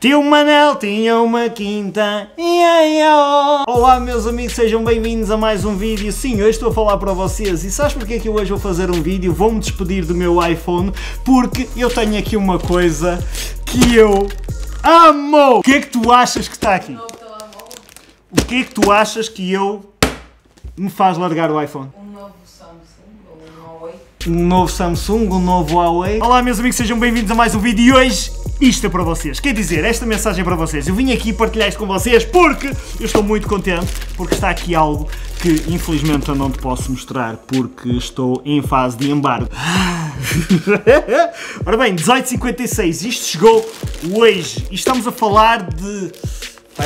Tio Manel tinha uma quinta. Ia, ia. Olá meus amigos, sejam bem-vindos a mais um vídeo. Sim, hoje estou a falar para vocês e sabes porque é que eu hoje vou fazer um vídeo? Vou-me despedir do meu iPhone porque eu tenho aqui uma coisa que eu amo. O que é que tu achas que está aqui? O que é que tu achas que eu me faz largar o iPhone? Um novo Samsung ou um Huawei. um novo Samsung, um novo Huawei. Olá meus amigos, sejam bem-vindos a mais um vídeo e hoje isto é para vocês. Quer dizer, esta mensagem é para vocês. Eu vim aqui partilhar isto com vocês porque eu estou muito contente, porque está aqui algo que infelizmente eu não te posso mostrar porque estou em fase de embargo. Ora bem, 1856, isto chegou hoje e estamos a falar de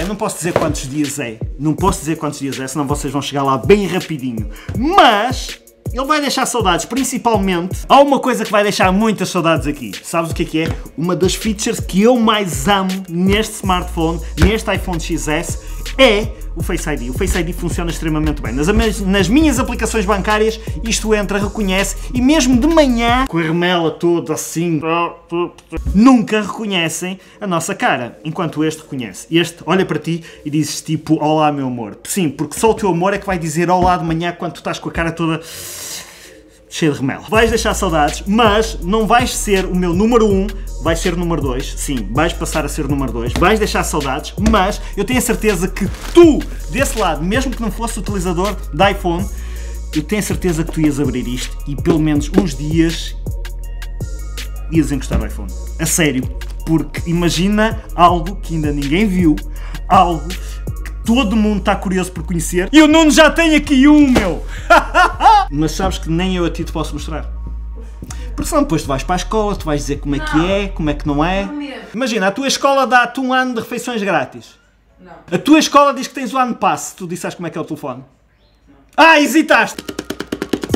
eu não posso dizer quantos dias é. Não posso dizer quantos dias é, senão vocês vão chegar lá bem rapidinho. Mas ele vai deixar saudades, principalmente. Há uma coisa que vai deixar muitas saudades aqui. Sabes o que é que é? Uma das features que eu mais amo neste smartphone, neste iPhone XS, é o Face ID. O Face ID funciona extremamente bem. Nas, nas minhas aplicações bancárias, isto entra, reconhece e mesmo de manhã, com a remela toda assim, nunca reconhecem a nossa cara. Enquanto este reconhece. Este olha para ti e diz tipo: Olá, meu amor. Sim, porque só o teu amor é que vai dizer olá de manhã quando tu estás com a cara toda cheia de remela. Vais deixar saudades, mas não vais ser o meu número 1, um, vais ser o número 2. Sim, vais passar a ser o número 2. Vais deixar saudades, mas eu tenho a certeza que tu, desse lado, mesmo que não fosse utilizador de iPhone, eu tenho a certeza que tu ias abrir isto e pelo menos uns dias ias encostar o iPhone. A sério, porque imagina algo que ainda ninguém viu, algo todo mundo está curioso por conhecer. E o Nuno já tem aqui um, meu! Mas sabes que nem eu a ti te posso mostrar. Porque senão depois tu vais para a escola, tu vais dizer como é que Não. é, como é que não é. Não. Imagina, a tua escola dá-te um ano de refeições grátis. Não. A tua escola diz que tens o ano passe. Tu disseste como é que é o telefone. Ah, hesitaste!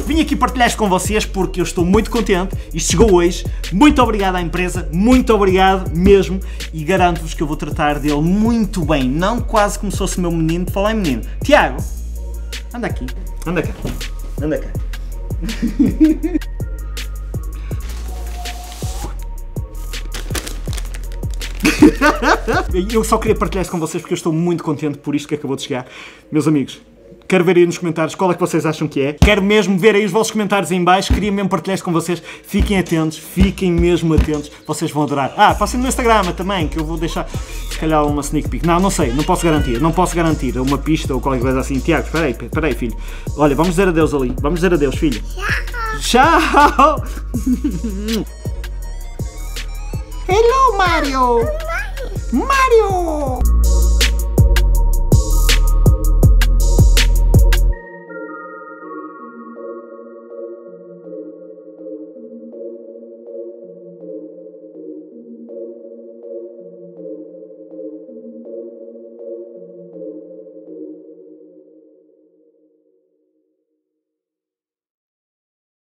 Vim aqui partilhar isto com vocês porque eu estou muito contente. Isto chegou hoje. Muito obrigado à empresa, muito obrigado mesmo. E garanto-vos que eu vou tratar dele muito bem. Não quase como se fosse o meu menino falar em menino. Tiago, anda aqui. Anda cá. Anda cá. Eu só queria partilhar isso com vocês porque eu estou muito contente por isto que acabou de chegar. Meus amigos, quero ver aí nos comentários qual é que vocês acham que é. Quero mesmo ver aí os vossos comentários em baixo. Queria mesmo partilhar isto com vocês. Fiquem atentos, fiquem mesmo atentos. Vocês vão adorar. Ah, passem no Instagram também, que eu vou deixar se calhar uma sneak peek. Não, não sei, não posso garantir. Não posso garantir uma pista ou qualquer coisa assim. Tiago, espera aí, espera aí, filho. Olha, vamos dizer adeus ali. Vamos dizer adeus, filho. Tchau! Hello, Mario! Mario!